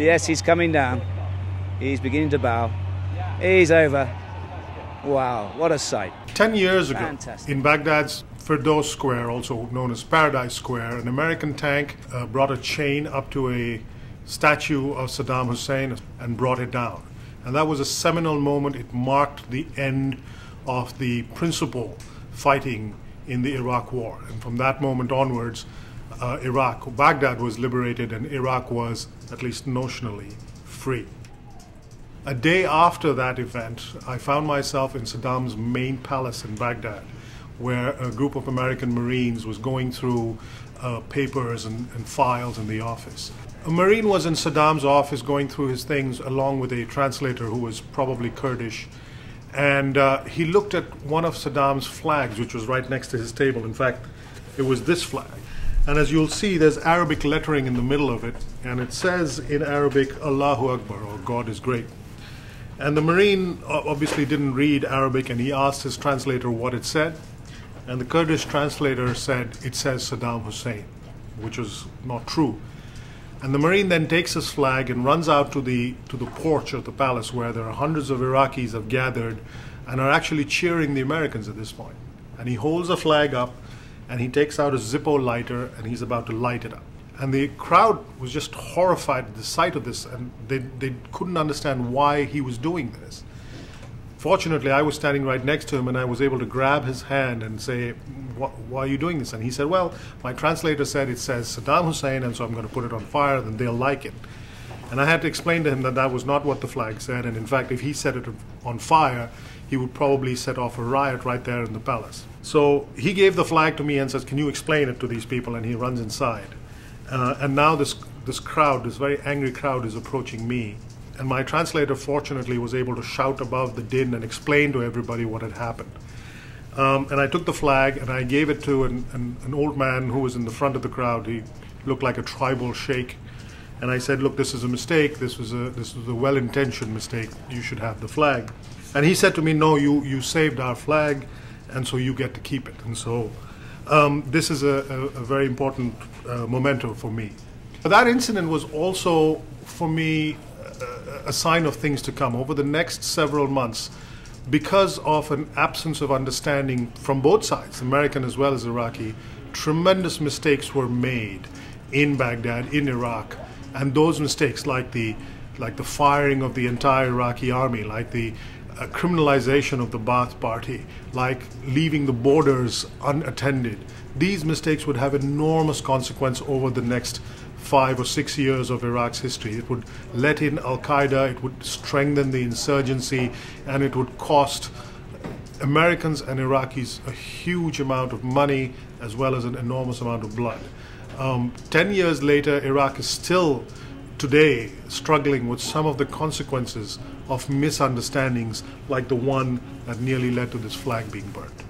Yes, he's coming down. He's beginning to bow. He's over. Wow, what a sight. Ten years ago, Fantastic. in Baghdad's Firdaus Square, also known as Paradise Square, an American tank uh, brought a chain up to a statue of Saddam Hussein and brought it down. And that was a seminal moment. It marked the end of the principal fighting in the Iraq War. And from that moment onwards, uh, Iraq, Baghdad was liberated and Iraq was, at least notionally, free. A day after that event, I found myself in Saddam's main palace in Baghdad, where a group of American Marines was going through uh, papers and, and files in the office. A Marine was in Saddam's office going through his things along with a translator who was probably Kurdish. And uh, he looked at one of Saddam's flags, which was right next to his table. In fact, it was this flag. And as you'll see, there's Arabic lettering in the middle of it. And it says in Arabic, Allahu Akbar, or God is great. And the Marine obviously didn't read Arabic and he asked his translator what it said. And the Kurdish translator said, it says Saddam Hussein, which was not true. And the Marine then takes his flag and runs out to the, to the porch of the palace where there are hundreds of Iraqis have gathered and are actually cheering the Americans at this point. And he holds the flag up and he takes out a Zippo lighter and he's about to light it up. And the crowd was just horrified at the sight of this and they, they couldn't understand why he was doing this. Fortunately, I was standing right next to him and I was able to grab his hand and say, Why are you doing this? And he said, Well, my translator said it says Saddam Hussein, and so I'm going to put it on fire, then they'll like it. And I had to explain to him that that was not what the flag said, and in fact, if he set it on fire, he would probably set off a riot right there in the palace. So he gave the flag to me and says, Can you explain it to these people? And he runs inside. Uh, and now this, this crowd, this very angry crowd, is approaching me. And my translator, fortunately, was able to shout above the din and explain to everybody what had happened. Um, and I took the flag and I gave it to an, an, an old man who was in the front of the crowd. He looked like a tribal sheikh. And I said, "Look, this is a mistake. This was a this was a well-intentioned mistake. You should have the flag." And he said to me, "No, you you saved our flag, and so you get to keep it." And so um, this is a, a, a very important uh, memento for me. But that incident was also for me a, a sign of things to come over the next several months because of an absence of understanding from both sides, American as well as Iraqi, tremendous mistakes were made in Baghdad, in Iraq, and those mistakes, like the like the firing of the entire Iraqi army, like the uh, criminalization of the Baath Party, like leaving the borders unattended, these mistakes would have enormous consequence over the next five or six years of Iraq's history. It would let in Al Qaeda, it would strengthen the insurgency, and it would cost Americans and Iraqis a huge amount of money as well as an enormous amount of blood. Um, Ten years later, Iraq is still today struggling with some of the consequences of misunderstandings like the one that nearly led to this flag being burnt.